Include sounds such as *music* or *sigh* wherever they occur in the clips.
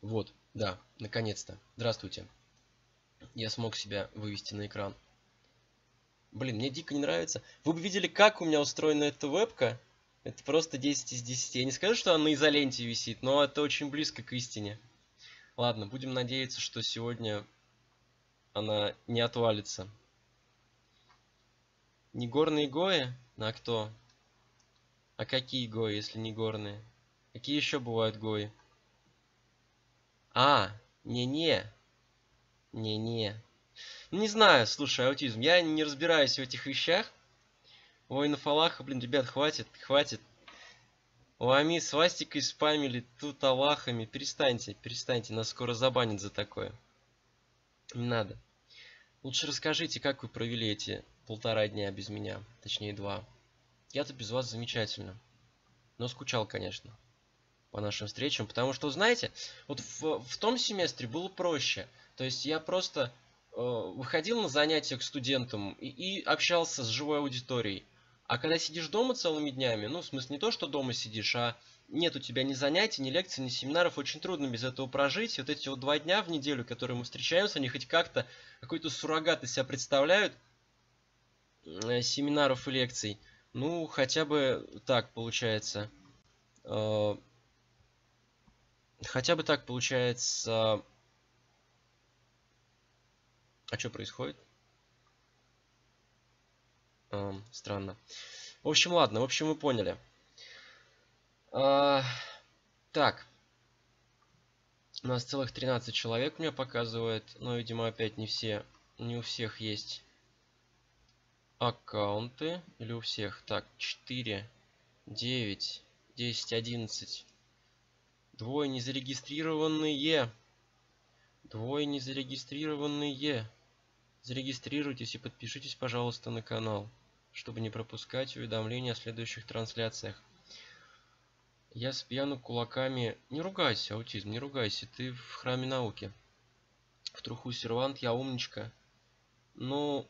Вот, да, наконец-то. Здравствуйте. Я смог себя вывести на экран. Блин, мне дико не нравится. Вы бы видели, как у меня устроена эта вебка. Это просто 10 из 10. Я не скажу, что она на изоленте висит, но это очень близко к истине. Ладно, будем надеяться, что сегодня она не отвалится. Не горные гои? А кто? А какие гои, если не горные? Какие еще бывают гои? А, не-не. Не-не. Не знаю, слушай, аутизм. Я не разбираюсь в этих вещах. Воинов Аллаха, блин, ребят, хватит, хватит. Лами свастикой спамили, тут Аллахами. Перестаньте, перестаньте, нас скоро забанят за такое. Не надо. Лучше расскажите, как вы провели эти полтора дня без меня. Точнее, два. Я-то без вас замечательно. Но скучал, конечно по нашим встречам, потому что, знаете, вот в, в том семестре было проще. То есть я просто э, выходил на занятия к студентам и, и общался с живой аудиторией. А когда сидишь дома целыми днями, ну, в смысле, не то, что дома сидишь, а нет у тебя ни занятий, ни лекций, ни семинаров, очень трудно без этого прожить. И вот эти вот два дня в неделю, которые мы встречаемся, они хоть как-то какой-то суррогат из себя представляют, э, семинаров и лекций. Ну, хотя бы так получается. Э, Хотя бы так получается... А что происходит? Эм, странно. В общем, ладно. В общем, вы поняли. А, так. У нас целых 13 человек мне показывает. Но, видимо, опять не все. Не у всех есть аккаунты. Или у всех. Так, 4, 9, 10, 11. Двое незарегистрированные. Двое незарегистрированные. Зарегистрируйтесь и подпишитесь, пожалуйста, на канал, чтобы не пропускать уведомления о следующих трансляциях. Я с пьяну кулаками... Не ругайся, аутизм, не ругайся, ты в храме науки. В труху сервант, я умничка. Ну,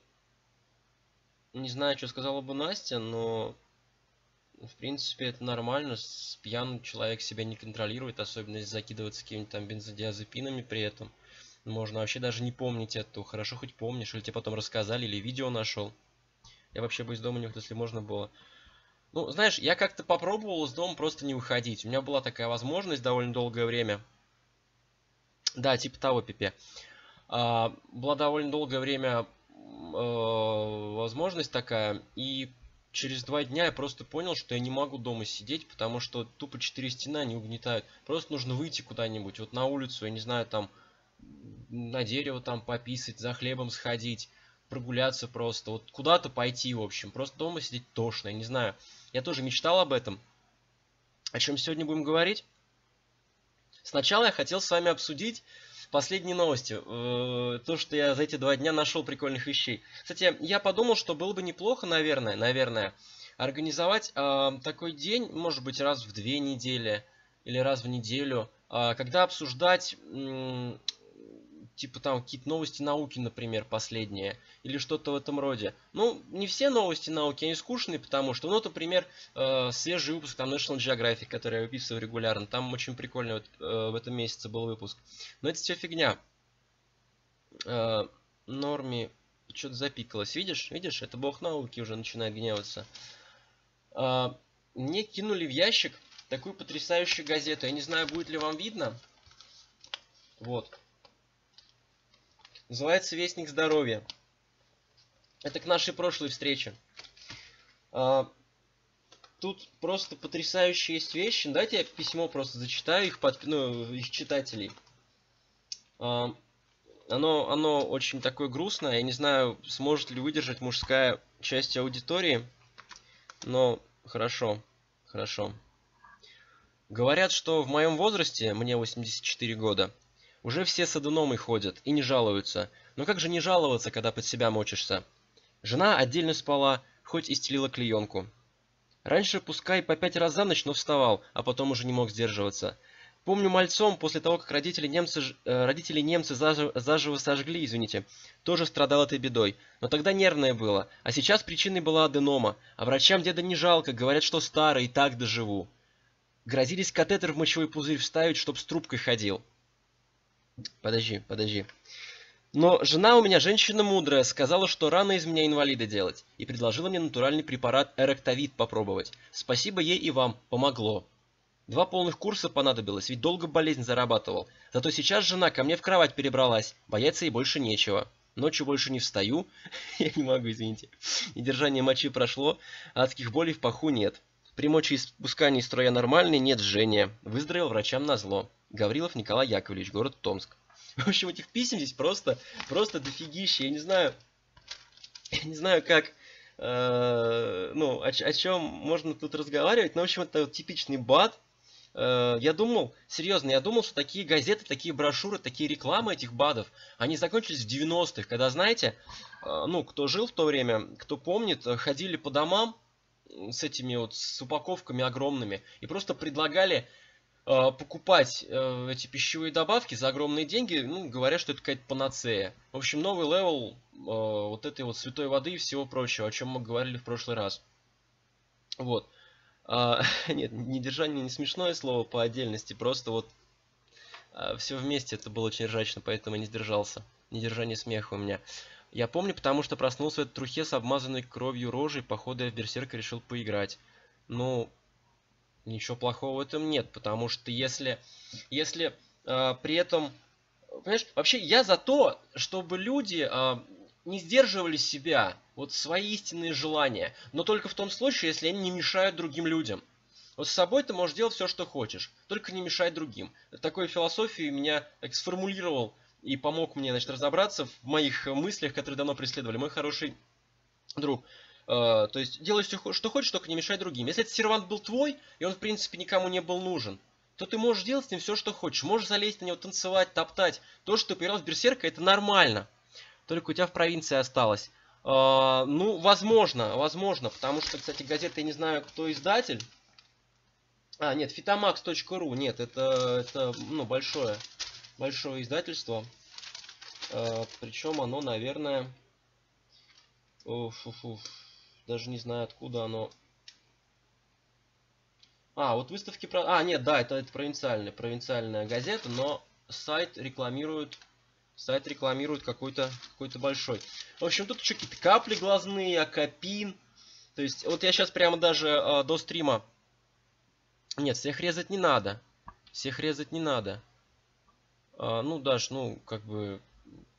не знаю, что сказала бы Настя, но в принципе, это нормально. С пьяным человек себя не контролирует, особенно если закидываться какими-то там бензодиазепинами при этом. Можно вообще даже не помнить это. Хорошо хоть помнишь, или тебе потом рассказали, или видео нашел. Я вообще бы из дома не выходил, если можно было. Ну, знаешь, я как-то попробовал из дома просто не выходить. У меня была такая возможность довольно долгое время. Да, типа того, Пипе. А, была довольно долгое время э, возможность такая. И через два дня я просто понял, что я не могу дома сидеть, потому что тупо четыре стены они угнетают. Просто нужно выйти куда-нибудь, вот на улицу, я не знаю, там на дерево там пописать, за хлебом сходить, прогуляться просто, вот куда-то пойти, в общем. Просто дома сидеть тошно, я не знаю. Я тоже мечтал об этом. О чем сегодня будем говорить? Сначала я хотел с вами обсудить Последние новости. Э, то, что я за эти два дня нашел прикольных вещей. Кстати, я подумал, что было бы неплохо, наверное, наверное, организовать э, такой день, может быть, раз в две недели или раз в неделю, э, когда обсуждать типа там какие-то новости науки, например, последние, или что-то в этом роде. Ну, не все новости науки, они скучные, потому что, ну, например, э, свежий выпуск там National Geographic, который я выписываю регулярно, там очень прикольный вот, э, в этом месяце был выпуск. Но это все фигня. Э, норме что-то запикалось, видишь? Видишь, это бог науки уже начинает гневаться. Э, мне кинули в ящик такую потрясающую газету. Я не знаю, будет ли вам видно. Вот. Называется Вестник Здоровья. Это к нашей прошлой встрече. А, тут просто потрясающие есть вещи. Давайте я письмо просто зачитаю их, под, ну, их читателей. А, оно, оно очень такое грустное. Я не знаю, сможет ли выдержать мужская часть аудитории. Но хорошо, хорошо. Говорят, что в моем возрасте, мне 84 года, уже все с аденомой ходят и не жалуются. Но как же не жаловаться, когда под себя мочишься? Жена отдельно спала, хоть и стелила клеенку. Раньше пускай по пять раз за ночь, но вставал, а потом уже не мог сдерживаться. Помню мальцом, после того, как родители немцы, э, родители немцы заживо, заживо сожгли, извините, тоже страдал этой бедой. Но тогда нервное было, а сейчас причиной была аденома, а врачам деда не жалко, говорят, что старый, и так доживу. Грозились катетер в мочевой пузырь вставить, чтоб с трубкой ходил. Подожди, подожди. Но жена у меня женщина мудрая, сказала, что рано из меня инвалида делать, и предложила мне натуральный препарат эректовид попробовать. Спасибо ей и вам, помогло. Два полных курса понадобилось, ведь долго болезнь зарабатывал. Зато сейчас жена ко мне в кровать перебралась, бояться ей больше нечего. Ночью больше не встаю, *laughs* я не могу, извините. Недержание мочи прошло, адских болей в паху нет. При мочеиспускании строя нормальный, нет жжения. Выздоровел врачам на зло. Гаврилов Николай Яковлевич, город Томск. *laughs* В общем, этих писем здесь просто, просто дофигища. Я не знаю, *laughs* я не знаю, как, э, ну, о, о чем можно тут разговаривать. Но, в общем, это вот типичный БАД. Э, я думал, серьезно, я думал, что такие газеты, такие брошюры, такие рекламы этих БАДов, они закончились в 90-х, когда, знаете, э, ну, кто жил в то время, кто помнит, ходили по домам с этими вот, с упаковками огромными и просто предлагали Э, покупать э, эти пищевые добавки за огромные деньги, ну, говорят, что это какая-то панацея. В общем, новый level э, вот этой вот святой воды и всего прочего, о чем мы говорили в прошлый раз. Вот. А, *laughs* нет, недержание не смешное слово по отдельности, просто вот а, все вместе это было очень ржачно, поэтому я не сдержался. Недержание смеха у меня. Я помню, потому что проснулся в этой трухе с обмазанной кровью рожей, походу я в берсерка решил поиграть. Ну, ничего плохого в этом нет, потому что если, если э, при этом, понимаешь, вообще я за то, чтобы люди э, не сдерживали себя, вот свои истинные желания, но только в том случае, если они не мешают другим людям. Вот с собой ты можешь делать все, что хочешь, только не мешай другим. Такой философию меня так сформулировал и помог мне значит, разобраться в моих мыслях, которые давно преследовали мой хороший друг. Э, то есть делай все, что хочешь, только не мешай другим. Если этот сервант был твой, и он в принципе никому не был нужен, то ты можешь делать с ним все, что хочешь. Можешь залезть на него, танцевать, топтать. То, что ты поиграл в Берсерка, это нормально. Только у тебя в провинции осталось. Uh, ну, возможно, возможно, потому что, кстати, газета, я не знаю, кто издатель. А, нет, fitamax.ru, нет, это, это ну, большое, большое издательство. Uh, причем оно, наверное... Уф, уф, уф. Даже не знаю, откуда оно. А, вот выставки про... А, нет, да, это, это провинциальная, провинциальная газета, но сайт рекламирует... Сайт рекламирует какой-то какой, -то, большой. В общем, тут еще какие-то капли глазные, акапин. То есть, вот я сейчас прямо даже э, до стрима... Нет, всех резать не надо. Всех резать не надо. А, ну, даже, ну, как бы...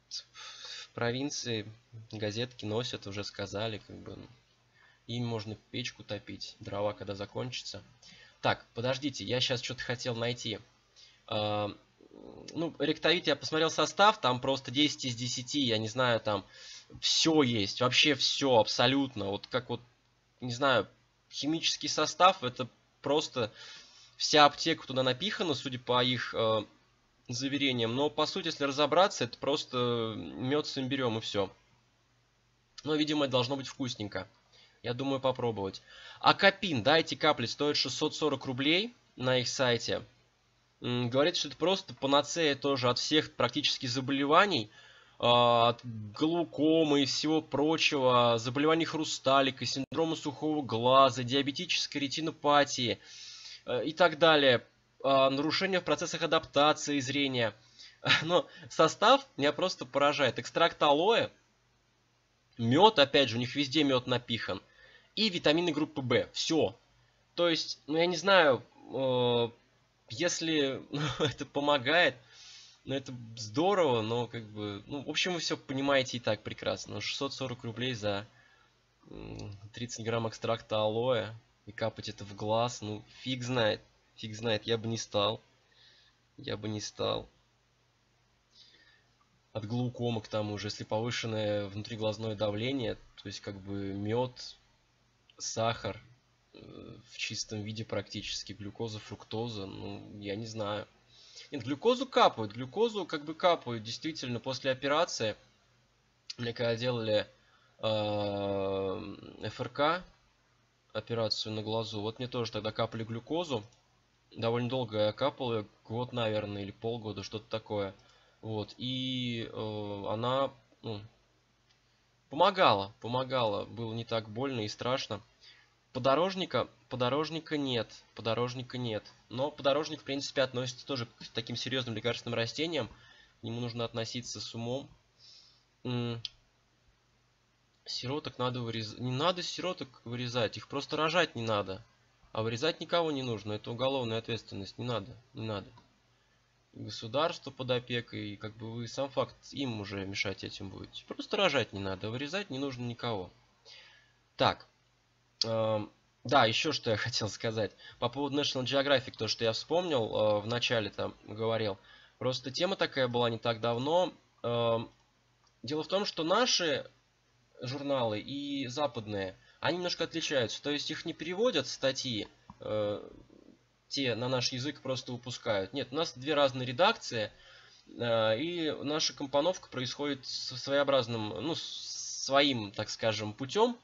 В провинции газетки носят, уже сказали, как бы... Им можно печку топить, дрова когда закончится. Так, подождите, я сейчас что-то хотел найти. Uh, ну, ректовит я посмотрел состав, там просто 10 из 10, я не знаю, там все есть, вообще все, абсолютно. Вот как вот, не знаю, химический состав, это просто вся аптека туда напихана, судя по их э, заверениям. Но, по сути, если разобраться, это просто мед с имбирем и все. Но, видимо, это должно быть вкусненько. Я думаю попробовать. А капин, да, эти капли стоят 640 рублей на их сайте. Говорит, что это просто панацея тоже от всех практически заболеваний. А, от глукомы и всего прочего, заболеваний хрусталика, синдрома сухого глаза, диабетической ретинопатии э, и так далее. А, нарушения в процессах адаптации зрения. *laughs* Но состав меня просто поражает. Экстракт алоэ, мед, опять же, у них везде мед напихан и витамины группы В. Все. То есть, ну я не знаю, э, если *laughs* ну, это помогает, ну это здорово, но как бы, ну в общем вы все понимаете и так прекрасно. 640 рублей за 30 грамм экстракта алоэ и капать это в глаз, ну фиг знает, фиг знает, я бы не стал. Я бы не стал. От глаукома к тому же, если повышенное внутриглазное давление, то есть как бы мед сахар э, в чистом виде практически, глюкоза, фруктоза, ну, я не знаю. Нет, глюкозу капают, глюкозу как бы капают, действительно, после операции, мне когда делали э, ФРК, операцию на глазу, вот мне тоже тогда капали глюкозу, довольно долго я капал, ее, год, наверное, или полгода, что-то такое, вот, и э, она, ну, помогала, помогала, было не так больно и страшно. Подорожника, подорожника нет, подорожника нет. Но подорожник, в принципе, относится тоже к таким серьезным лекарственным растениям. к нему нужно относиться с умом. Сироток надо вырезать. Не надо сироток вырезать, их просто рожать не надо. А вырезать никого не нужно, это уголовная ответственность, не надо, не надо. Государство под опекой, и как бы вы сам факт им уже мешать этим будете. Просто рожать не надо, вырезать не нужно никого. Так, да, еще что я *laughs* хотел сказать. По поводу National Geographic, то, что я вспомнил, э, в начале там говорил. Просто тема такая была не так давно. Э, дело в том, что наши журналы и западные, они немножко отличаются. То есть их не переводят статьи, э, те на наш язык просто выпускают. Нет, у нас две разные редакции, э, и наша компоновка происходит своеобразным, ну, своим, так скажем, путем.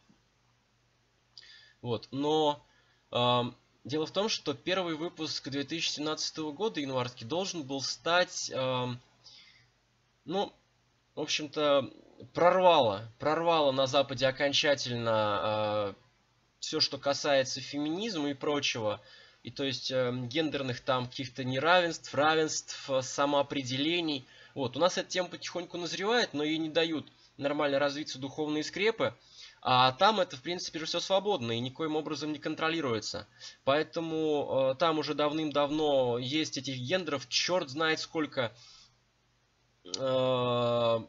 Вот, но э, дело в том, что первый выпуск 2017 года, январский, должен был стать, э, ну, в общем-то, прорвало, прорвало на Западе окончательно э, все, что касается феминизма и прочего. И то есть э, гендерных там каких-то неравенств, равенств, самоопределений. Вот, у нас эта тема потихоньку назревает, но ей не дают нормально развиться духовные скрепы. А там это, в принципе, же все свободно и никоим образом не контролируется. Поэтому э, там уже давным-давно есть этих гендеров, черт знает сколько. Э,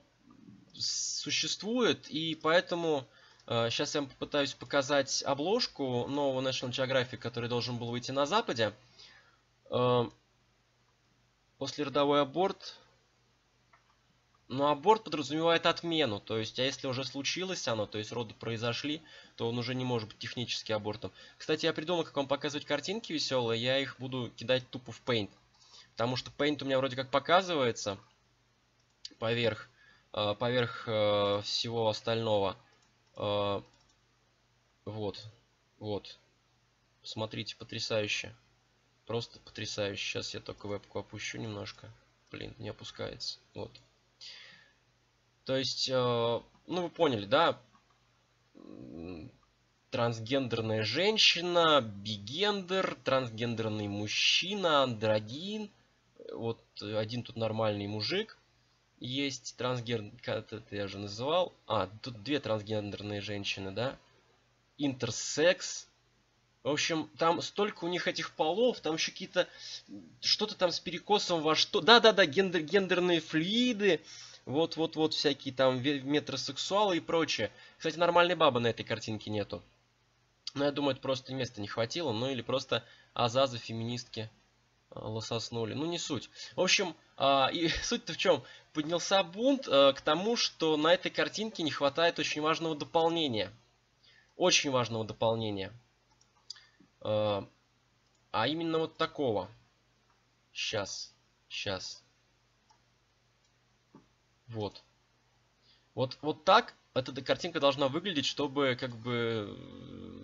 существует, и поэтому э, сейчас я попытаюсь показать обложку нового National Geographic, который должен был выйти на Западе. Э, послеродовой аборт. Но аборт подразумевает отмену, то есть, а если уже случилось оно, то есть роды произошли, то он уже не может быть технически абортом. Кстати, я придумал, как вам показывать картинки веселые, я их буду кидать тупо в Paint. Потому что Paint у меня вроде как показывается поверх Э, поверх э, всего остального. Э, вот, вот. Смотрите, потрясающе. Просто потрясающе. Сейчас я только вебку опущу немножко. Блин, не опускается. Вот. То есть, ну вы поняли, да? Трансгендерная женщина, бигендер, трансгендерный мужчина, андрогин. Вот один тут нормальный мужик есть трансгендер, это я уже называл. А, тут две трансгендерные женщины, да? Интерсекс. В общем, там столько у них этих полов, там еще какие-то... Что-то там с перекосом во что... Да-да-да, гендер, гендерные флюиды. Вот-вот-вот всякие там метросексуалы и прочее. Кстати, нормальной бабы на этой картинке нету. Но я думаю, это просто места не хватило. Ну или просто азазы феминистки лососнули. Ну, не суть. В общем, а, и *laughs* суть-то в чем? Поднялся бунт а, к тому, что на этой картинке не хватает очень важного дополнения. Очень важного дополнения. А, а именно вот такого. Сейчас. Сейчас. Вот. Вот, вот так эта картинка должна выглядеть, чтобы как бы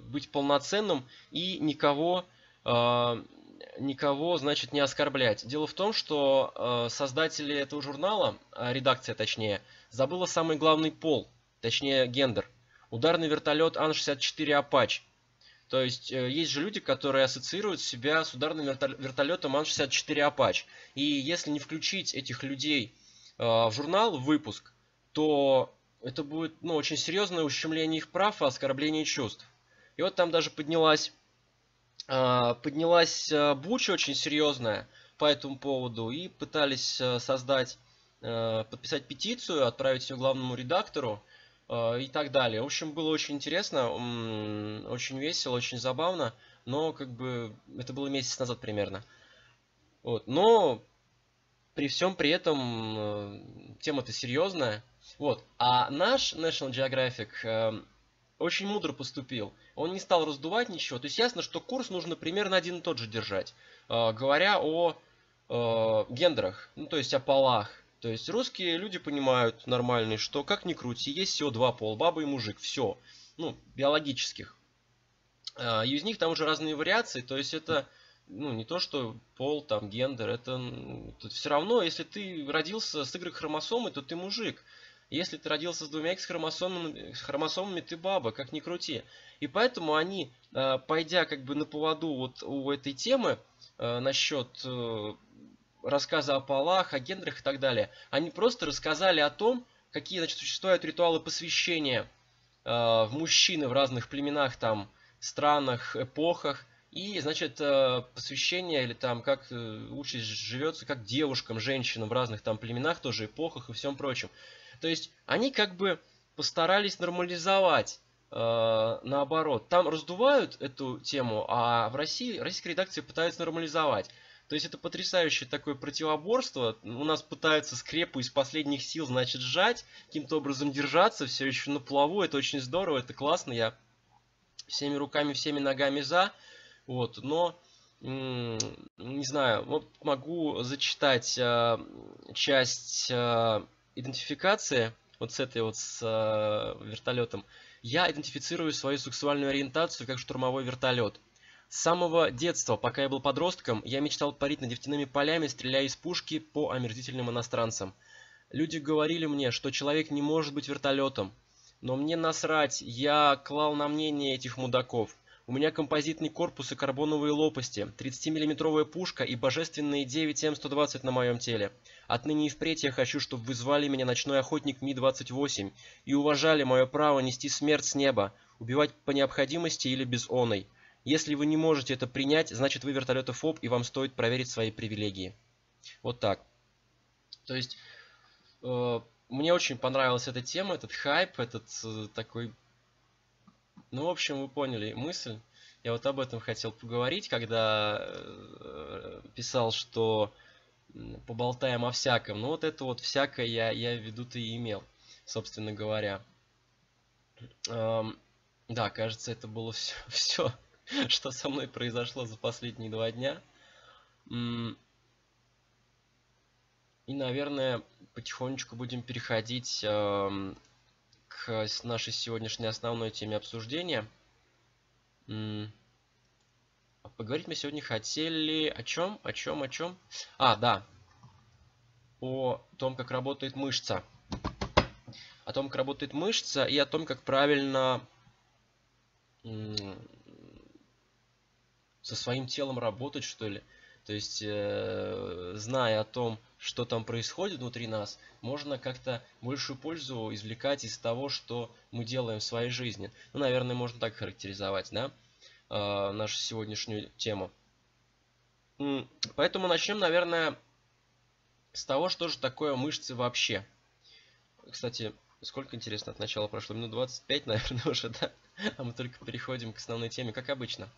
быть полноценным и никого э, никого, значит, не оскорблять. Дело в том, что э, создатели этого журнала, э, редакция точнее, забыла самый главный пол, точнее гендер. Ударный вертолет Ан-64 Апач. То есть э, есть же люди, которые ассоциируют себя с ударным вертолетом Ан-64 Апач. И если не включить этих людей э, в журнал, выпуск, то это будет ну, очень серьезное ущемление их прав и оскорбление чувств. И вот там даже поднялась а, поднялась а, буча очень серьезная по этому поводу и пытались создать, подписать петицию, отправить ее главному редактору и так далее. В общем, было очень интересно, очень весело, очень забавно, но как бы это было месяц назад примерно. Вот. Но при всем при этом тема-то серьезная. Вот. А наш National Geographic очень мудро поступил. Он не стал раздувать ничего. То есть ясно, что курс нужно примерно один и тот же держать. Э, говоря о э, гендерах, ну то есть о полах. То есть русские люди понимают нормальные, что как ни крути, есть всего два пола, баба и мужик, все. Ну, биологических. Э, и из них там уже разные вариации, то есть это ну, не то, что пол, там, гендер, это, это все равно, если ты родился с Y-хромосомой, то ты мужик. Если ты родился с двумя X-хромосомами, хромосомами, ты баба, как ни крути. И поэтому они, э, пойдя как бы на поводу вот у этой темы, э, насчет э, рассказы о полах, о гендерах и так далее. Они просто рассказали о том, какие значит, существуют ритуалы посвящения в мужчины в разных племенах, там, странах, эпохах. И, значит, э, посвящение или там как э, лучше живется, как девушкам, женщинам в разных там племенах, тоже эпохах и всем прочем. То есть они как бы постарались нормализовать э, наоборот. Там раздувают эту тему, а в России, российской редакции пытаются нормализовать. То есть это потрясающее такое противоборство. У нас пытаются скрепу из последних сил, значит, сжать, каким-то образом держаться, все еще на плаву. Это очень здорово, это классно. Я всеми руками, всеми ногами за. Вот, но не знаю, вот могу зачитать э, часть э, идентификации вот с этой вот с э, вертолетом. Я идентифицирую свою сексуальную ориентацию как штурмовой вертолет. С самого детства, пока я был подростком, я мечтал парить над нефтяными полями, стреляя из пушки по омерзительным иностранцам. Люди говорили мне, что человек не может быть вертолетом. Но мне насрать, я клал на мнение этих мудаков. У меня композитный корпус и карбоновые лопасти, 30-миллиметровая пушка и божественные 9М120 на моем теле. Отныне и впредь я хочу, чтобы вы звали меня ночной охотник Ми-28 и уважали мое право нести смерть с неба, убивать по необходимости или без оной. Если вы не можете это принять, значит вы вертолетофоб и вам стоит проверить свои привилегии. Вот так. То есть, э, мне очень понравилась эта тема, этот хайп, этот э, такой... Ну, в общем, вы поняли мысль. Я вот об этом хотел поговорить, когда э, писал, что поболтаем о всяком. Ну, вот это вот всякое я, я в виду-то и имел, собственно говоря. Эм, да, кажется, это было все. *laughs* все. что со мной произошло за последние два дня. И, наверное, потихонечку будем переходить э, к нашей сегодняшней основной теме обсуждения. Поговорить мы сегодня хотели о чем? О чем? О чем? А, да. О том, как работает мышца. О том, как работает мышца и о том, как правильно со своим телом работать, что ли. То есть, э, зная о том, что там происходит внутри нас, можно как-то большую пользу извлекать из того, что мы делаем в своей жизни. Ну, наверное, можно так характеризовать, да, э, нашу сегодняшнюю тему. Поэтому начнем, наверное, с того, что же такое мышцы вообще. Кстати, сколько интересно от начала прошло? Минут 25, *laughs* наверное, уже, да? А мы только переходим к основной теме, как обычно.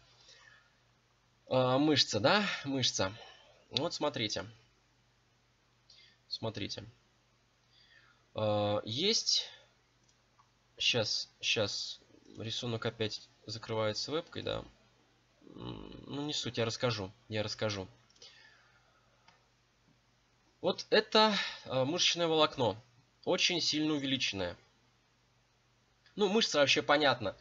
А, мышца, да? Мышца. Вот смотрите. Смотрите. А, есть... Сейчас, сейчас рисунок опять закрывается вебкой, да. Ну, не суть, я расскажу. Я расскажу. Вот это а, мышечное волокно. Очень сильно увеличенное. Ну, мышца вообще понятно,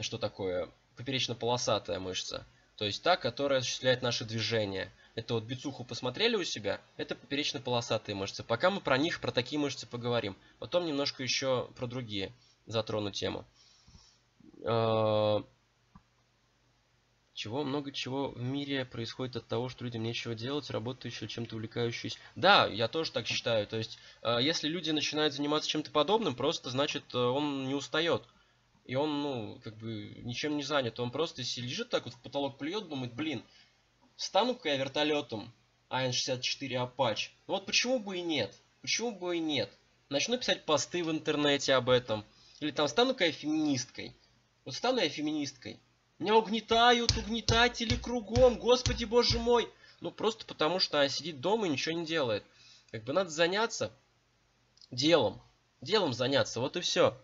что такое поперечно-полосатая мышца. То есть та, которая осуществляет наши движения. Это вот бицуху посмотрели у себя, это поперечно-полосатые мышцы. Пока мы про них, про такие мышцы поговорим. Потом немножко еще про другие затрону тему. А, чего, много чего в мире происходит от того, что людям нечего делать, работающие чем-то увлекающиеся. Да, я тоже так считаю. То есть, а, если люди начинают заниматься чем-то подобным, просто значит э, он не устает. И он, ну, как бы ничем не занят. Он просто если лежит так вот в потолок плюет, думает, блин, стану-ка я вертолетом АН-64 Apache. Ну вот почему бы и нет? Почему бы и нет? Начну писать посты в интернете об этом. Или там стану-ка я феминисткой. Вот стану я феминисткой. Меня угнетают, угнетатели кругом, господи боже мой. Ну просто потому, что она сидит дома и ничего не делает. Как бы надо заняться делом. Делом заняться, вот и все.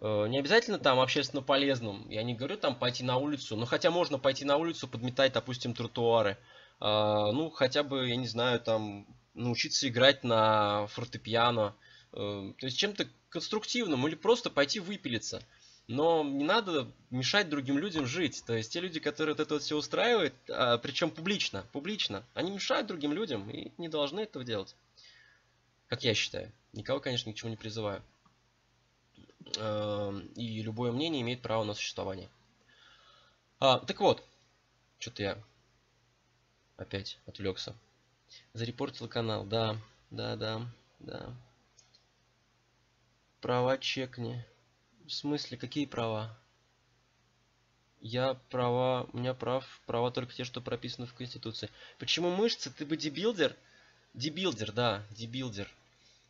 Э, не обязательно там общественно полезным. Я не говорю там пойти на улицу. Но хотя можно пойти на улицу, подметать, допустим, тротуары. А, ну, хотя бы, я не знаю, там научиться играть на фортепиано. Э, то есть чем-то конструктивным или просто пойти выпилиться. Но не надо мешать другим людям жить. То есть те люди, которые вот это вот все устраивают, а, причем публично, публично, они мешают другим людям и не должны этого делать. Как я считаю. Никого, конечно, ни к чему не призываю. Эм, и любое мнение имеет право на существование. А, так вот, что-то я опять отвлекся. Зарепортил канал, да, да, да, да. Права чекни. В смысле, какие права? Я права, у меня прав, права только те, что прописаны в Конституции. Почему мышцы? Ты бодибилдер? Бодибилдер, да, бодибилдер.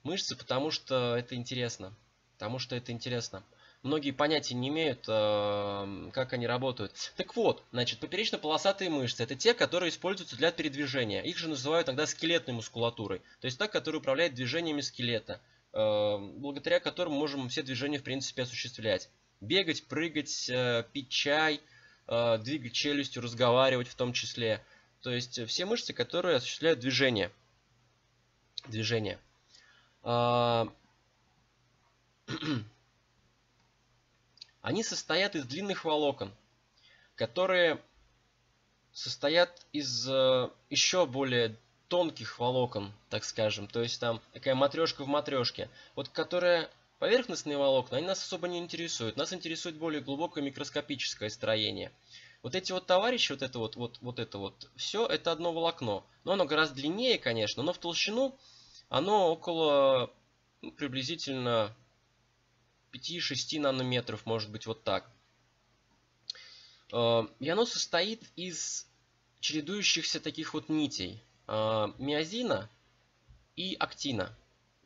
Мышцы, потому что это интересно. Потому что это интересно. Многие понятия не имеют, э, как они работают. Так вот, значит, поперечно-полосатые мышцы – это те, которые используются для передвижения. Их же называют тогда скелетной мускулатурой. То есть та, которая управляет движениями скелета, э, благодаря которым можем все движения, в принципе, осуществлять. Бегать, прыгать, э, пить чай, двигать челюстью, разговаривать в том числе. То есть все мышцы, которые осуществляют движение. Движение. *clears throat* Они состоят из длинных волокон, которые состоят из э, еще более тонких волокон, так скажем. То есть там такая матрешка в матрешке. Вот которая поверхностные волокна, они нас особо не интересуют. Нас интересует более глубокое микроскопическое строение. Вот эти вот товарищи, вот это вот, вот, вот это вот, все это одно волокно. Но оно гораздо длиннее, конечно, но в толщину оно около ну, приблизительно 5-6 нанометров, может быть, вот так. Э, и оно состоит из чередующихся таких вот нитей. Э, миозина и актина.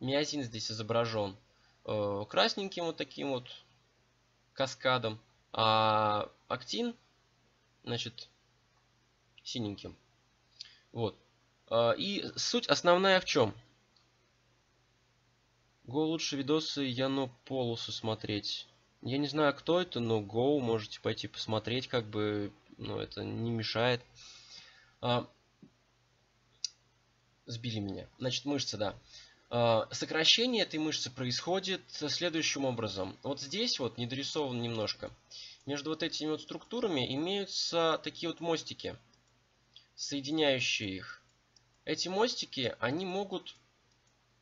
Миозин здесь изображен э, красненьким вот таким вот каскадом, а актин, значит, синеньким. Вот. И суть основная в чем? Го лучше видосы Яно Полосу смотреть. Я не знаю, кто это, но Go можете пойти посмотреть, как бы, ну, это не мешает. А, сбили меня. Значит, мышцы, да. А, сокращение этой мышцы происходит следующим образом. Вот здесь вот, недорисовано немножко, между вот этими вот структурами имеются такие вот мостики, соединяющие их. Эти мостики, они могут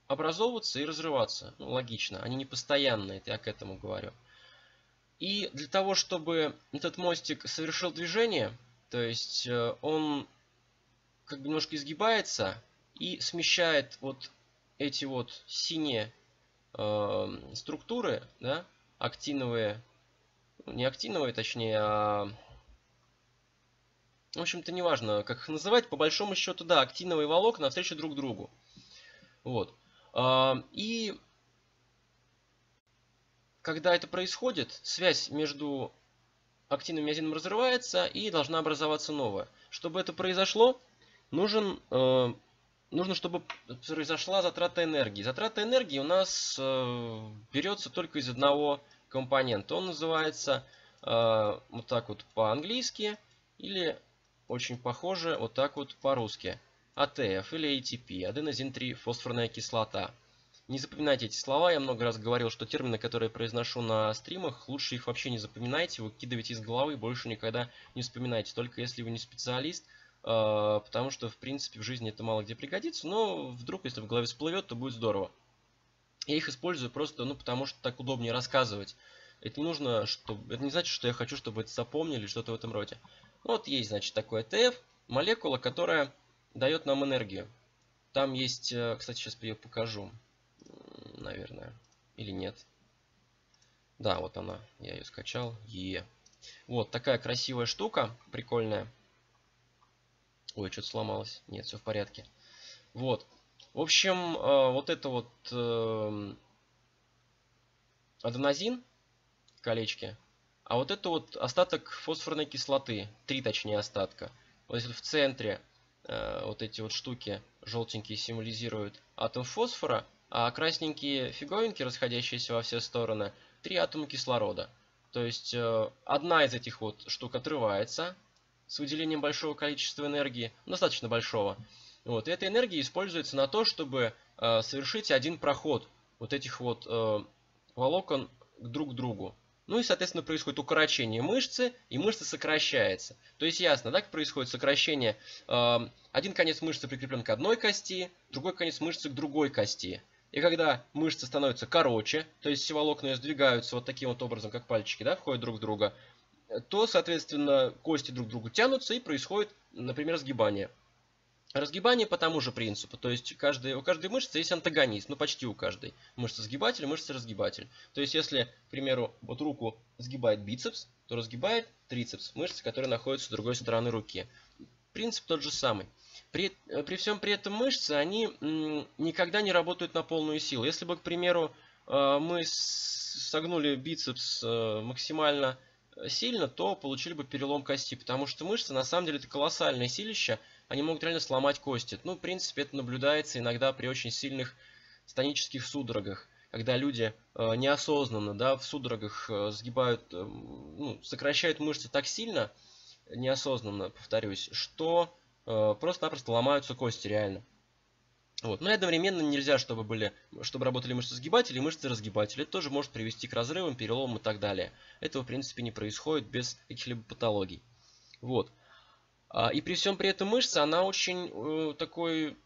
образовываться и разрываться. Ну, логично, они не постоянные, это я к этому говорю. И для того, чтобы этот мостик совершил движение, то есть э, он как бы немножко изгибается и смещает вот эти вот синие э, структуры, да, актиновые, ну, не актиновые, точнее, а в общем-то, неважно, как их называть, по большому счету, да, актиновые волокна навстречу друг другу. Вот. И когда это происходит, связь между актином и миозином разрывается и должна образоваться новая. Чтобы это произошло, нужен, нужно, чтобы произошла затрата энергии. Затрата энергии у нас э, берется только из одного компонента. Он называется э, вот так вот по-английски или очень похоже вот так вот по-русски. АТФ или ATP, аденозин-3 фосфорная кислота. Не запоминайте эти слова, я много раз говорил, что термины, которые произношу на стримах, лучше их вообще не запоминайте, выкидывайте из головы и больше никогда не вспоминайте, только если вы не специалист, а, потому что, в принципе, в жизни это мало где пригодится, но вдруг, если в голове всплывет, то будет здорово. Я их использую просто, ну, потому что так удобнее рассказывать. Это не нужно, чтобы... Это не значит, что я хочу, чтобы это запомнили, что-то в этом роде. Вот есть, значит, такой АТФ, молекула, которая дает нам энергию. Там есть, э, кстати, сейчас я ее покажу, наверное, или нет. Да, вот она, я ее скачал. Е. Вот такая красивая штука, прикольная. Ой, что-то сломалось. Нет, все в порядке. Вот. В общем, э, вот это вот э, аденозин в колечке. А вот это вот остаток фосфорной кислоты. Три точнее остатка. Вот если в центре Э, вот эти вот штуки желтенькие символизируют атом фосфора, а красненькие фиговинки, расходящиеся во все стороны, три атома кислорода. То есть э, одна из этих вот штук отрывается с выделением большого количества энергии, достаточно большого. Вот, и эта энергия используется на то, чтобы э, совершить один проход вот этих вот волокон друг к другу. Ну и, соответственно, происходит укорочение мышцы, и мышца сокращается. То есть ясно, да, происходит сокращение. Эм, один конец мышцы прикреплен к одной кости, другой конец мышцы к другой кости. И когда мышца становится короче, то есть все волокна сдвигаются вот таким вот образом, как пальчики, да, входят друг в друга, то, соответственно, кости друг к другу тянутся и происходит, например, сгибание. Разгибание по тому же принципу, то есть каждый, у каждой мышцы есть антагонист, ну почти у каждой. Мышца сгибатель, мышца разгибатель. То есть если, к примеру, вот руку сгибает бицепс, то разгибает трицепс, мышцы, которые находятся с другой стороны руки. Принцип тот же самый. При, при всем при этом мышцы, они никогда не работают на полную силу. Если бы, к примеру, э, мы согнули бицепс э, максимально сильно, то получили бы перелом кости, потому что мышцы на самом деле это колоссальное силище, они могут реально сломать кости. Ну, в принципе, это наблюдается иногда при очень сильных стонических судорогах, когда люди э, неосознанно, да, в судорогах э, сгибают, э, ну, сокращают мышцы так сильно, неосознанно, повторюсь, что э, просто-напросто ломаются кости реально. Вот. Но одновременно нельзя, чтобы, были, чтобы работали мышцы сгибатели и мышцы разгибатели. Это тоже может привести к разрывам, переломам и так далее. Этого, в принципе, не происходит без каких-либо патологий. Вот. А, и при всем при этом мышца, она очень э, такой,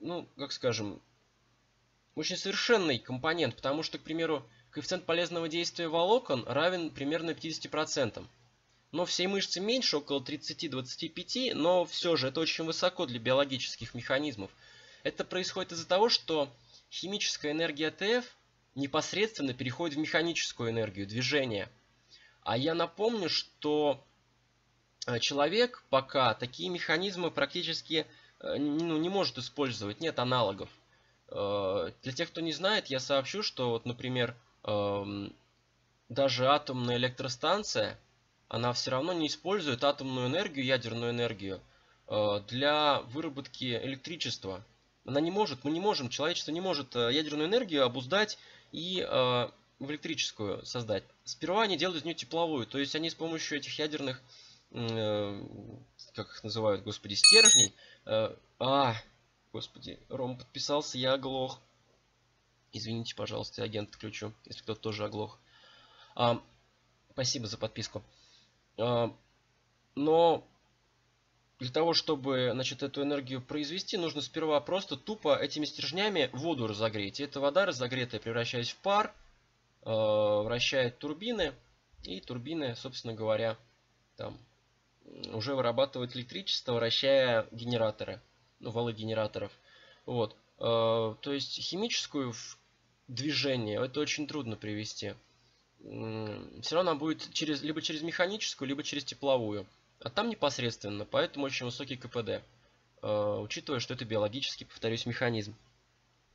ну, как скажем, очень совершенный компонент, потому что, к примеру, коэффициент полезного действия волокон равен примерно 50%. Но всей мышцы меньше, около 30-25, но все же это очень высоко для биологических механизмов. Это происходит из-за того, что химическая энергия ТФ непосредственно переходит в механическую энергию движения. А я напомню, что человек пока такие механизмы практически э, ну, не может использовать, нет аналогов. Э, для тех, кто не знает, я сообщу, что, вот, например, эм, даже атомная электростанция, она все равно не использует атомную энергию, ядерную энергию для выработки электричества. Она не может, мы не можем, человечество не может э, ядерную энергию обуздать и э, в электрическую создать. Сперва они делают из нее тепловую, то есть они с помощью этих ядерных, э, как их называют, господи, стержней. Э, а, господи, Ром подписался, я оглох. Извините, пожалуйста, агент отключу, если кто-то тоже оглох. А, спасибо за подписку. А, но для того, чтобы значит, эту энергию произвести, нужно сперва просто тупо этими стержнями воду разогреть. И эта вода разогретая, превращаясь в пар, э, вращает турбины. И турбины, собственно говоря, там уже вырабатывают электричество, вращая генераторы, ну, валы генераторов. Вот. Э, то есть химическую движение это очень трудно привести. Все равно она будет через, либо через механическую, либо через тепловую. А там непосредственно, поэтому очень высокий КПД. Э, учитывая, что это биологический, повторюсь, механизм.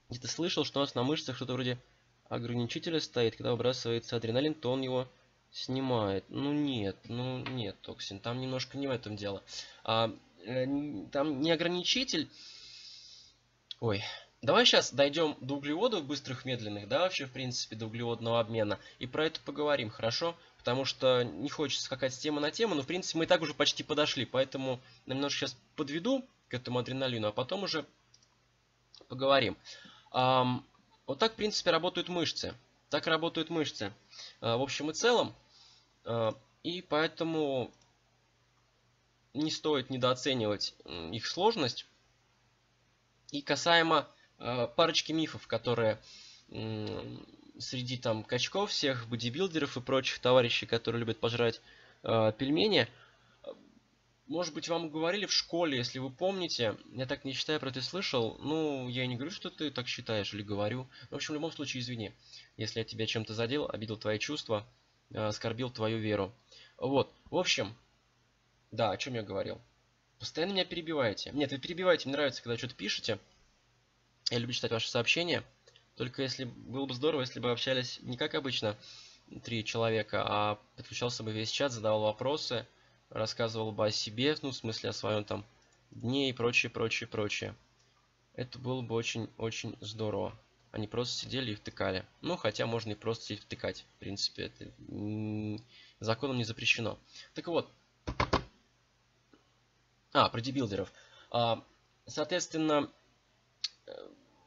Где-то слышал, что у нас на мышцах что-то вроде ограничителя стоит. Когда выбрасывается адреналин, то он его снимает. Ну нет, ну нет, Токсин, там немножко не в этом дело. А, э, там не ограничитель... Ой, Давай сейчас дойдем до углеводов быстрых, медленных, да, вообще, в принципе, до углеводного обмена. И про это поговорим, хорошо? потому что не хочется скакать с темы на тему, но в принципе мы и так уже почти подошли, поэтому немножко сейчас подведу к этому адреналину, а потом уже поговорим. Вот так, в принципе, работают мышцы. Так работают мышцы а, в общем и целом. А, и поэтому не стоит недооценивать их сложность. И касаемо а, парочки мифов, которые среди там качков всех, бодибилдеров и прочих товарищей, которые любят пожрать э, пельмени. Может быть, вам говорили в школе, если вы помните. Я так не считаю, про это слышал. Ну, я не говорю, что ты так считаешь или говорю. В общем, в любом случае, извини, если я тебя чем-то задел, обидел твои чувства, э, оскорбил твою веру. Вот, в общем, да, о чем я говорил. Постоянно меня перебиваете. Нет, вы перебиваете, мне нравится, когда что-то пишете. Я люблю читать ваши сообщения. Только если было бы здорово, если бы общались не как обычно три человека, а подключался бы весь чат, задавал вопросы, рассказывал бы о себе, ну, в смысле о своем там дне и прочее, прочее, прочее. Это было бы очень-очень здорово. Они просто сидели и втыкали. Ну, хотя можно и просто сидеть втыкать. В принципе, это законом не запрещено. Так вот. А, про дебилдеров. А, соответственно,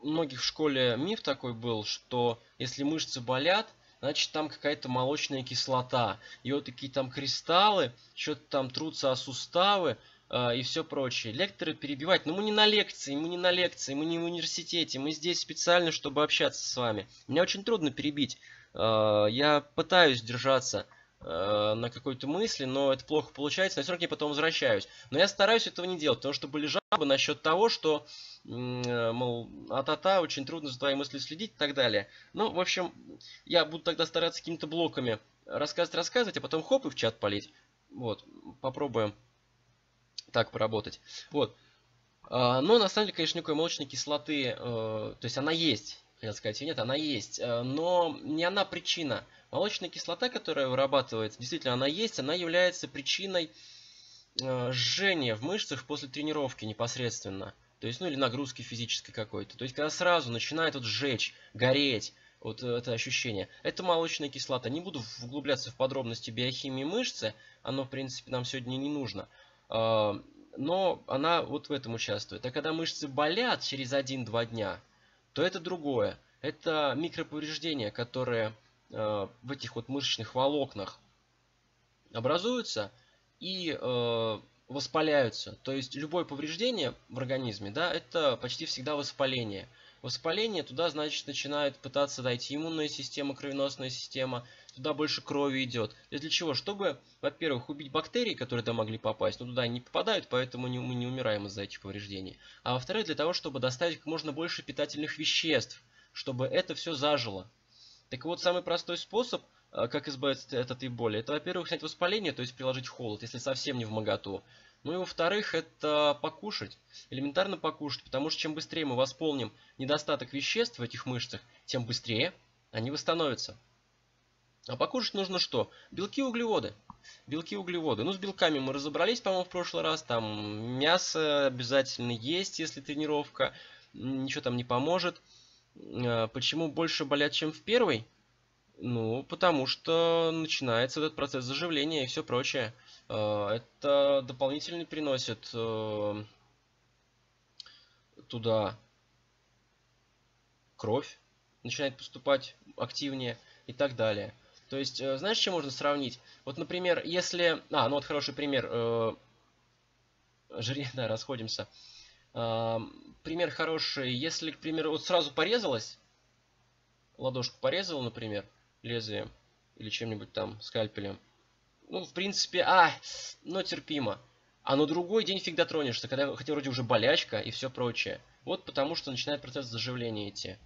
многих в школе миф такой был, что если мышцы болят, значит там какая-то молочная кислота. И вот такие там кристаллы, что-то там трутся о суставы э, и все прочее. Лекторы перебивать. Но мы не на лекции, мы не на лекции, мы не в университете. Мы здесь специально, чтобы общаться с вами. Мне очень трудно перебить. Э, я пытаюсь держаться э, на какой-то мысли, но это плохо получается, но я все равно ней потом возвращаюсь. Но я стараюсь этого не делать, потому что были жалобы насчет того, что, э, мол, а-та-та, очень трудно за твоей мыслью следить и так далее. Ну, в общем, я буду тогда стараться какими-то блоками рассказывать, рассказывать, а потом хоп и в чат полить. Вот, попробуем так поработать. Вот. А, но на самом деле, конечно, никакой молочной кислоты, э, то есть она есть, хотел сказать, нет, она есть, э, но не она причина. Молочная кислота, которая вырабатывается, действительно она есть, она является причиной э, жжения в мышцах после тренировки непосредственно. То есть, ну или нагрузки физической какой-то. То есть, когда сразу начинает вот сжечь, гореть, вот это ощущение. Это молочная кислота. Не буду углубляться в подробности биохимии мышцы, оно, в принципе, нам сегодня не нужно. А, но она вот в этом участвует. А когда мышцы болят через 1-2 дня, то это другое. Это микроповреждения, которые э, в этих вот мышечных волокнах образуются и э, воспаляются. То есть любое повреждение в организме, да, это почти всегда воспаление. Воспаление туда, значит, начинает пытаться дойти иммунная система, кровеносная система, туда больше крови идет. Для чего? Чтобы, во-первых, убить бактерии, которые туда могли попасть, но туда они не попадают, поэтому мы не умираем из-за этих повреждений. А во-вторых, для того, чтобы доставить как можно больше питательных веществ, чтобы это все зажило. Так вот, самый простой способ, э, как избавиться от этой боли, это, во-первых, снять воспаление, то есть приложить холод, если совсем не в моготу. Ну и во-вторых, это покушать, элементарно покушать, потому что чем быстрее мы восполним недостаток веществ в этих мышцах, тем быстрее они восстановятся. А покушать нужно что? Белки и углеводы. Белки и углеводы. Ну, с белками мы разобрались, по-моему, в прошлый раз. Там мясо обязательно есть, если тренировка. Ничего там не поможет. А, почему больше болят, чем в первой? Ну, потому что начинается этот процесс заживления и все прочее. А, это дополнительно приносит э, туда кровь, начинает поступать активнее и так далее. То есть, э, знаешь, чем можно сравнить? Вот, например, если... А, ну вот хороший пример. Э, жри, *laughs* да, расходимся. Э, пример хороший. Если, к примеру, вот сразу порезалась, ладошку порезала, например, лезвием или чем-нибудь там, скальпелем. Ну, в принципе, а, но терпимо. А на другой день фиг дотронешься, когда, хотя вроде уже болячка и все прочее. Вот потому что начинает процесс заживления идти.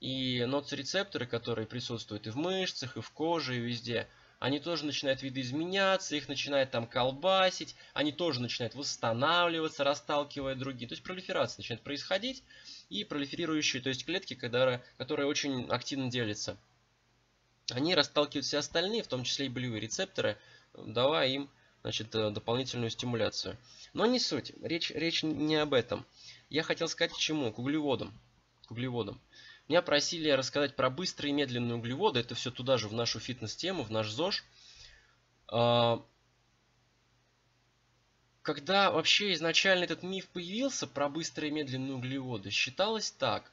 И ноцирецепторы, которые присутствуют и в мышцах, и в коже, и везде, они тоже начинают видоизменяться, их начинает там колбасить, они тоже начинают восстанавливаться, расталкивая другие. То есть пролиферация начинает происходить, и пролиферирующие, то есть клетки, которые, которые очень активно делятся. Они расталкивают все остальные, в том числе и болевые рецепторы, давая им значит, э, дополнительную стимуляцию. Но не суть, речь, речь не об этом. Я хотел сказать к чему? К углеводам. К углеводам. Меня просили рассказать про быстрые и медленные углеводы. Это все туда же, в нашу фитнес-тему, в наш ЗОЖ. А, когда вообще изначально этот миф появился про быстрые и медленные углеводы, считалось так.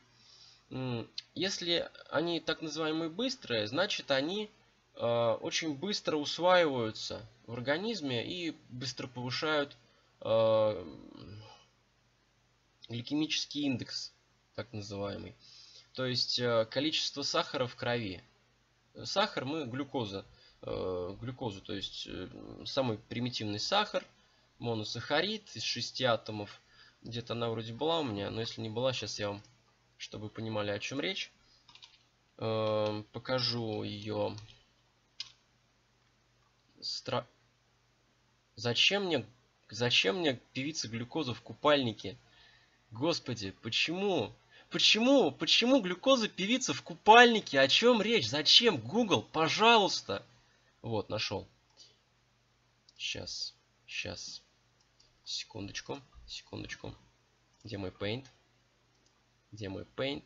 Если они так называемые быстрые, значит они очень быстро усваиваются в организме и быстро повышают а, гликемический индекс, так называемый. То есть э, количество сахара в крови. Сахар мы глюкоза. Э, глюкозу, то есть э, самый примитивный сахар, моносахарид из 6 атомов. Где-то она вроде была у меня, но если не была, сейчас я вам, чтобы вы понимали, о чем речь, покажу ее. Стра... Зачем мне, зачем мне певица глюкоза в купальнике? Господи, почему? Почему? Почему глюкоза певица в купальнике? О чем речь? Зачем? Google, пожалуйста. Вот, нашел. Сейчас, сейчас. Секундочку, секундочку. Где мой Paint? Где мой Paint?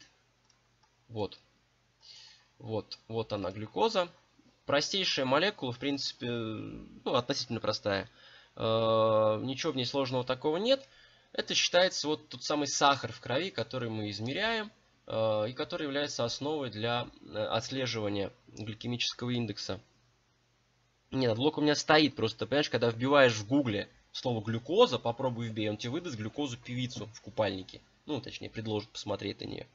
Вот. Вот, вот она, глюкоза. Простейшая молекула, в принципе, ну, относительно простая. Э, ничего в ней сложного такого нет. Это считается вот тот самый сахар в крови, который мы измеряем э, и который является основой для э, отслеживания гликемического индекса. Нет, блок у меня стоит, просто, понимаешь, когда вбиваешь в гугле слово глюкоза, попробуй вбей, он тебе выдаст глюкозу-певицу в купальнике. Ну, точнее, предложит посмотреть на нее.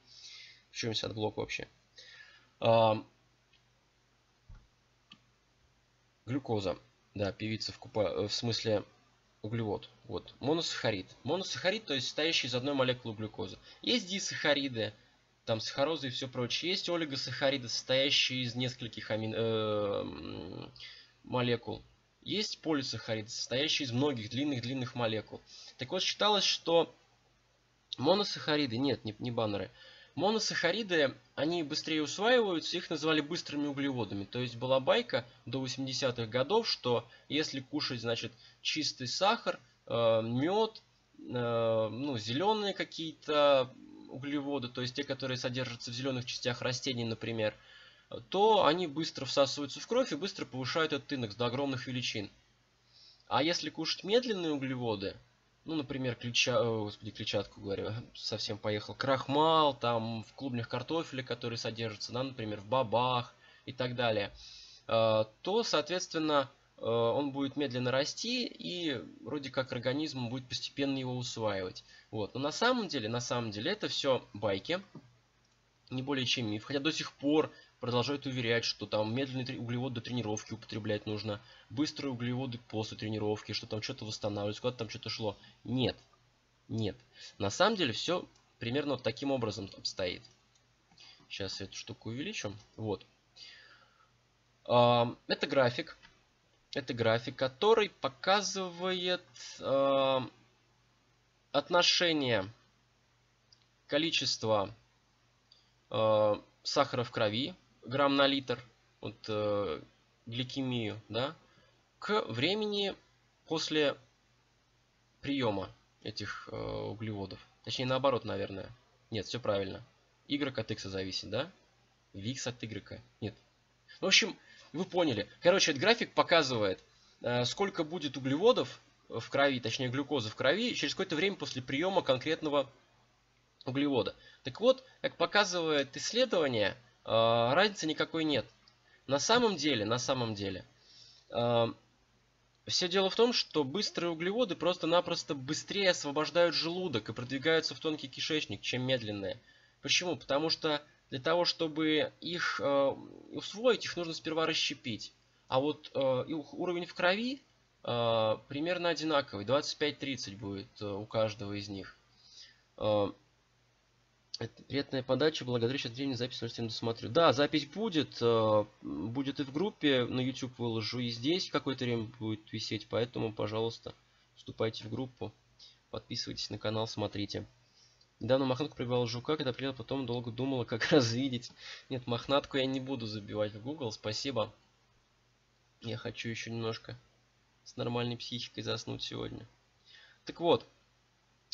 В чем висят блок вообще? Глюкоза. Да, певица в, купа... Э, в смысле углевод. Вот. Моносахарид. Моносахарид, то есть состоящий из одной молекулы глюкозы. Есть дисахариды, там сахарозы и все прочее. Есть олигосахариды, состоящие из нескольких амин... э... молекул. Есть полисахариды, состоящие из многих длинных-длинных молекул. Так вот, считалось, что моносахариды, нет, не, не баннеры, Моносахариды, они быстрее усваиваются, их называли быстрыми углеводами. То есть была байка до 80-х годов, что если кушать, значит, чистый сахар, э, мед, э, ну, зеленые какие-то углеводы, то есть те, которые содержатся в зеленых частях растений, например, то они быстро всасываются в кровь и быстро повышают этот индекс до огромных величин. А если кушать медленные углеводы, ну, например, клетча... Господи, клетчатку говорю, совсем поехал, крахмал, там, в клубнях картофеля, которые содержатся, да, например, в бобах и так далее, э, то, соответственно, э, он будет медленно расти и вроде как организм будет постепенно его усваивать. Вот. Но на самом деле, на самом деле, это все байки, не более чем миф. Хотя до сих пор продолжают уверять, что там медленные углеводы до тренировки употреблять нужно, быстрые углеводы после тренировки, что там что-то восстанавливается, куда-то там что-то шло. Нет. Нет. На самом деле все примерно вот таким образом обстоит. Сейчас я эту штуку увеличу. Вот. Это график. Это график, который показывает отношение количества сахара в крови грамм на литр, вот, э, гликемию, да, к времени после приема этих э, углеводов. Точнее, наоборот, наверное. Нет, все правильно. Y от X зависит, да? X от Y. Нет. В общем, вы поняли. Короче, этот график показывает, э, сколько будет углеводов в крови, точнее глюкозы в крови, через какое-то время после приема конкретного углевода. Так вот, как показывает исследование, разницы никакой нет. На самом деле, на самом деле, а, все дело в том, что быстрые углеводы просто-напросто быстрее освобождают желудок и продвигаются в тонкий кишечник, чем медленные. Почему? Потому что для того, чтобы их э, усвоить, их нужно сперва расщепить. А вот э, уровень в крови э, примерно одинаковый, 25-30 будет у каждого из них. Приятная подача. Благодарю. Сейчас времени запись с досмотрю. Да, запись будет. Э, будет и в группе. На YouTube выложу. И здесь какое-то время будет висеть. Поэтому, пожалуйста, вступайте в группу. Подписывайтесь на канал, смотрите. Недавно мохнатку прибивал жука, когда приехал, потом долго думала, как *laughs* развидеть. Нет, мохнатку я не буду забивать в Google, спасибо. Я хочу еще немножко с нормальной психикой заснуть сегодня. Так вот,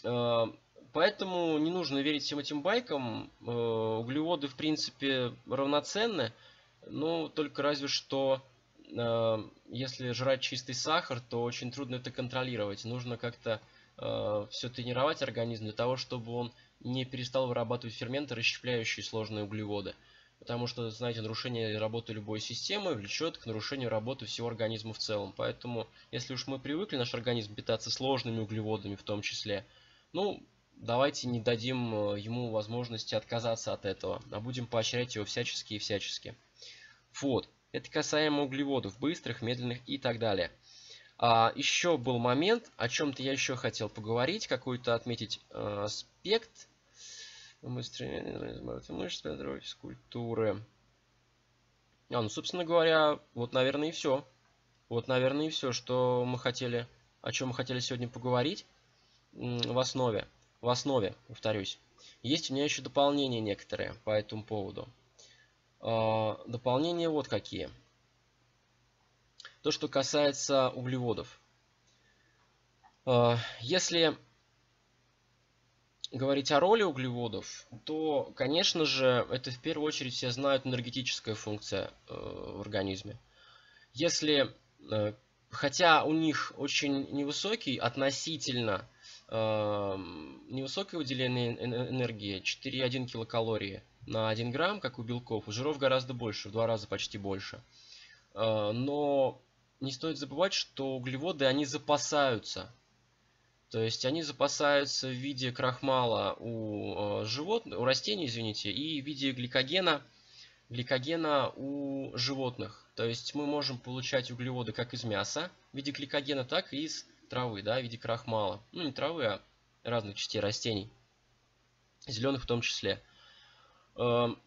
э, Поэтому не нужно верить всем этим байкам. Э, углеводы, в принципе, равноценны. Но только разве что, э, если жрать чистый сахар, то очень трудно это контролировать. Нужно как-то э, все тренировать организм для того, чтобы он не перестал вырабатывать ферменты, расщепляющие сложные углеводы. Потому что, знаете, нарушение работы любой системы влечет к нарушению работы всего организма в целом. Поэтому, если уж мы привыкли наш организм питаться сложными углеводами в том числе, ну, давайте не дадим э, ему возможности отказаться от этого, а будем поощрять его всячески и всячески. Вот. Это касаемо углеводов, быстрых, медленных и так далее. А, еще был момент, о чем-то я еще хотел поговорить, какой-то отметить э, аспект. Мышц, физкультуры. А, ну, собственно говоря, вот, наверное, и все. Вот, наверное, и все, что мы хотели, о чем мы хотели сегодня поговорить в основе в основе, повторюсь. Есть у меня еще дополнения некоторые по этому поводу. А, дополнения вот какие. То, что касается углеводов. А, если говорить о роли углеводов, то, конечно же, это в первую очередь все знают энергетическая функция э, в организме. Если, э, хотя у них очень невысокий относительно невысокое выделение энергии, 4,1 килокалории на 1 грамм, как у белков. У жиров гораздо больше, в два раза почти больше. А, но не стоит забывать, что углеводы, они запасаются. То есть они запасаются в виде крахмала у а, животных, у растений, извините, и в виде гликогена, гликогена у животных. То есть мы можем получать углеводы как из мяса в виде гликогена, так и из травы, да, в виде крахмала. Ну, не травы, а разных частей растений. Зеленых в том числе. Эм,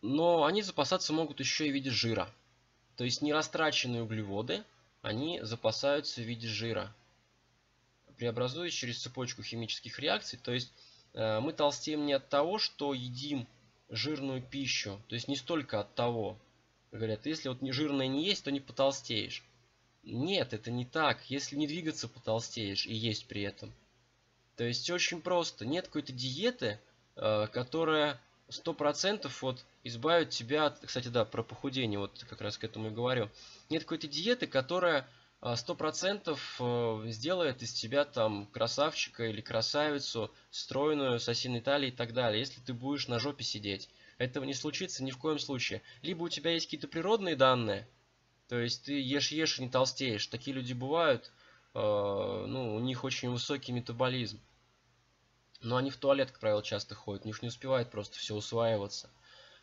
но они запасаться могут еще и в виде жира. То есть нерастраченные углеводы, они запасаются в виде жира, преобразуясь через цепочку химических реакций. То есть э, мы толстеем не от того, что едим жирную пищу, то есть не столько от того, говорят, если вот жирное не есть, то не потолстеешь. Нет, это не так. Если не двигаться, потолстеешь и есть при этом. То есть очень просто. Нет какой-то диеты, э, которая сто процентов вот избавит тебя от... Кстати, да, про похудение, вот как раз к этому и говорю. Нет какой-то диеты, которая э, сто процентов э, сделает из тебя там красавчика или красавицу, стройную, с осиной талией и так далее, если ты будешь на жопе сидеть. Этого не случится ни в коем случае. Либо у тебя есть какие-то природные данные, то есть ты ешь-ешь и не толстеешь. Такие люди бывают, э, ну, у них очень высокий метаболизм. Но они в туалет, как правило, часто ходят, у них не успевает просто все усваиваться.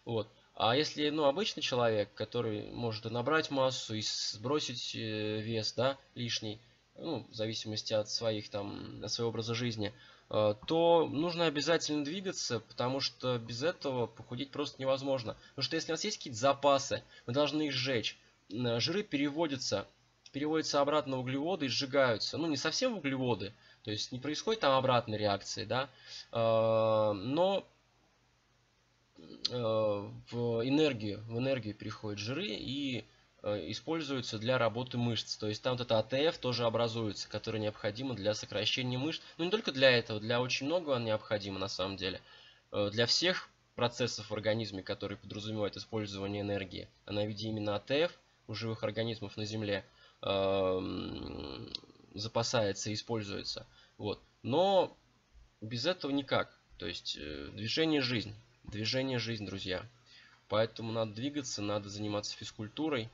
Вот. А если, ну, обычный человек, который может набрать массу, и сбросить э, вес, да, лишний, ну, в зависимости от своих там, от своего образа жизни, э, то нужно обязательно двигаться, потому что без этого похудеть просто невозможно. Потому что если у нас есть какие-то запасы, мы должны их сжечь. Жиры переводятся, переводятся обратно в углеводы и сжигаются. Ну, не совсем в углеводы, то есть не происходит там обратной реакции, да, э, но э, в энергию, в энергию переходят жиры и э, используются для работы мышц. То есть там вот это АТФ тоже образуется, который необходимо для сокращения мышц. Ну, не только для этого, для очень многого необходимо на самом деле. Для всех процессов в организме, которые подразумевают использование энергии. Она в виде именно АТФ у живых организмов на Земле эм, запасается используется. Вот. Но без этого никак. То есть э, движение жизнь. Движение жизнь, друзья. Поэтому надо двигаться, надо заниматься физкультурой.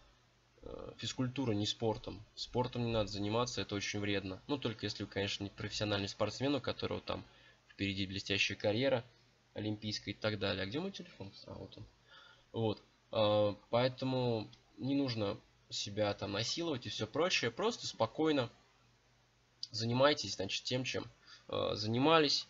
Э, физкультура не спортом. Спортом не надо заниматься, это очень вредно. Ну, только если вы, конечно, не профессиональный спортсмен, у которого там впереди блестящая карьера олимпийская и так далее. А где мой телефон? А, вот он. Вот. Э, поэтому не нужно себя там насиловать и все прочее. Просто спокойно занимайтесь, значит, тем, чем э, занимались,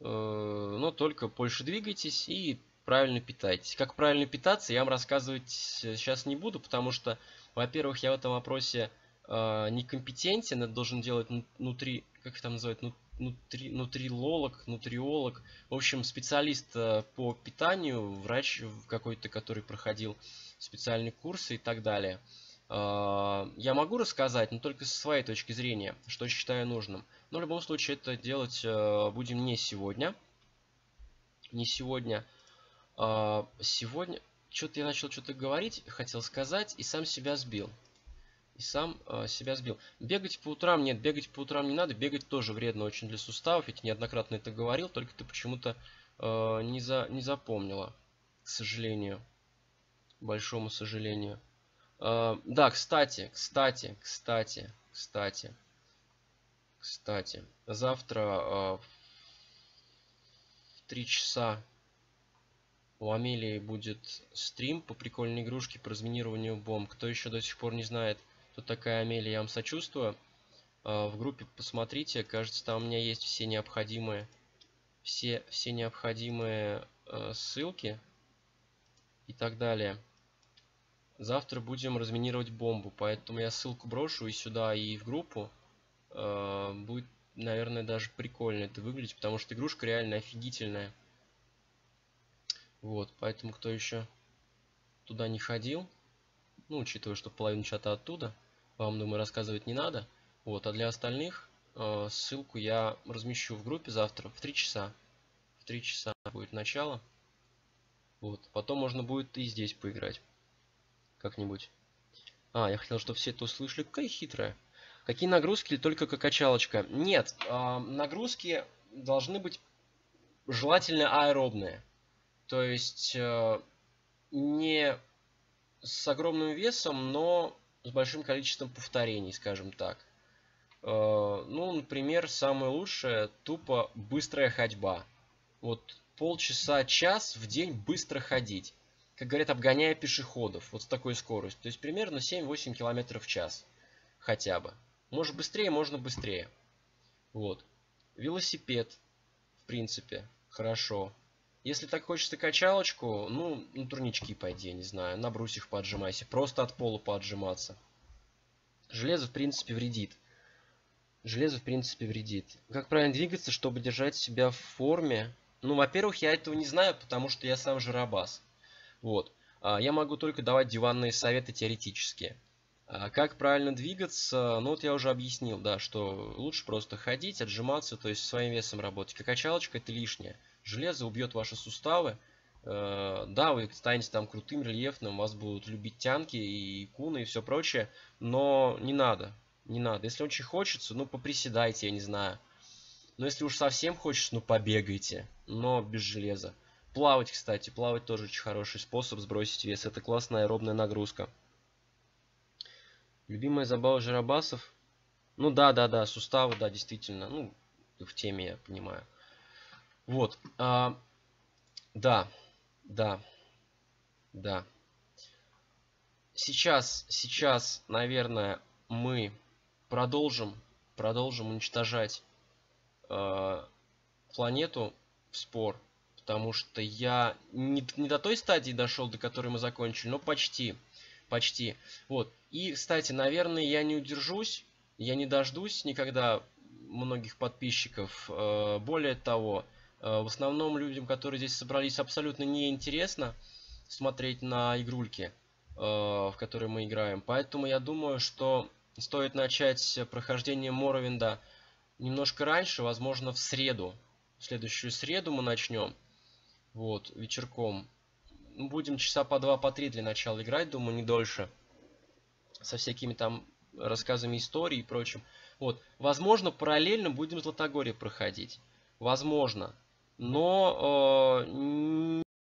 э, но только больше двигайтесь и правильно питайтесь. Как правильно питаться, я вам рассказывать сейчас не буду, потому что, во-первых, я в этом вопросе э, некомпетентен, это должен делать внутри, как их там называют, нутри, нутрилолог, нутриолог, в общем, специалист э, по питанию, врач какой-то, который проходил специальные курсы и так далее. А, я могу рассказать, но только со своей точки зрения, что считаю нужным. Но в любом случае это делать будем не сегодня. Не сегодня. А, сегодня... Что-то я начал что-то говорить, хотел сказать, и сам себя сбил. И сам э, себя сбил. Бегать по утрам нет, бегать по утрам не надо. Бегать тоже вредно очень для суставов. Ведь неоднократно это говорил, только ты почему-то э, не, за, не запомнила. К сожалению. большому сожалению. Uh, да, кстати, кстати, кстати, кстати, кстати. Завтра uh, в 3 часа у Амелии будет стрим по прикольной игрушке по разминированию бомб. Кто еще до сих пор не знает, кто такая Амелия, я вам сочувствую. Uh, в группе посмотрите, кажется, там у меня есть все необходимые, все, все необходимые ссылки и так далее. Завтра будем разминировать бомбу, поэтому я ссылку брошу и сюда, и в группу. Э, будет, наверное, даже прикольно это выглядеть, потому что игрушка реально офигительная. Вот, поэтому кто еще туда не ходил, ну, учитывая, что половину чата оттуда, вам, думаю, рассказывать не надо. Вот, а для остальных э, ссылку я размещу в группе завтра в 3 часа. В 3 часа будет начало. Вот, потом можно будет и здесь поиграть как-нибудь. А, я хотел, чтобы все это услышали. Какая хитрая. Какие нагрузки или только как качалочка? Нет, э, нагрузки должны быть желательно аэробные. То есть э, не с огромным весом, но с большим количеством повторений, скажем так. Э, ну, например, самое лучшее тупо быстрая ходьба. Вот полчаса, час в день быстро ходить. как говорят, обгоняя пешеходов. Вот с такой скоростью. То есть примерно 7-8 км в час. Хотя бы. Может быстрее, можно быстрее. Вот. Велосипед, в принципе, хорошо. Если так хочется качалочку, ну, на турнички пойди, я не знаю, на брусьях поджимайся, просто от пола поджиматься. Железо, в принципе, вредит. Железо, в принципе, вредит. Как правильно двигаться, чтобы держать себя в форме? Ну, во-первых, я этого не знаю, потому что я сам жиробас. Вот. А, я могу только давать диванные советы теоретические. А как правильно двигаться? Ну, вот я уже объяснил, да, что лучше просто ходить, отжиматься, то есть своим весом работать. Как качалочка это лишнее. Железо убьет ваши суставы. Э, да, вы станете там крутым, рельефным, вас будут любить тянки и куны и все прочее, но не надо, не надо. Если очень хочется, ну, поприседайте, я не знаю. Но если уж совсем хочется, ну, побегайте, но без железа. Плавать, кстати, плавать тоже очень хороший способ сбросить вес. Это классная аэробная нагрузка. Любимая забава жиробасов? Ну да, да, да, суставы, да, действительно. Ну, в теме, я понимаю. Вот. А, да, да, да. Сейчас, сейчас, наверное, мы продолжим, продолжим уничтожать э, планету в спор, потому что я не, не до той стадии дошел, до которой мы закончили, но почти, почти. Вот. И, кстати, наверное, я не удержусь, я не дождусь никогда многих подписчиков. Э, более того, в основном людям, которые здесь собрались, абсолютно неинтересно смотреть на игрульки, э, в которые мы играем. Поэтому я думаю, что стоит начать прохождение Моровинда немножко раньше, возможно, в среду. В следующую среду мы начнем. Вот, вечерком. Будем часа по два, по три для начала играть, думаю, не дольше со всякими там рассказами истории и прочим. Вот, возможно, параллельно будем Златогорье проходить. Возможно. Но э,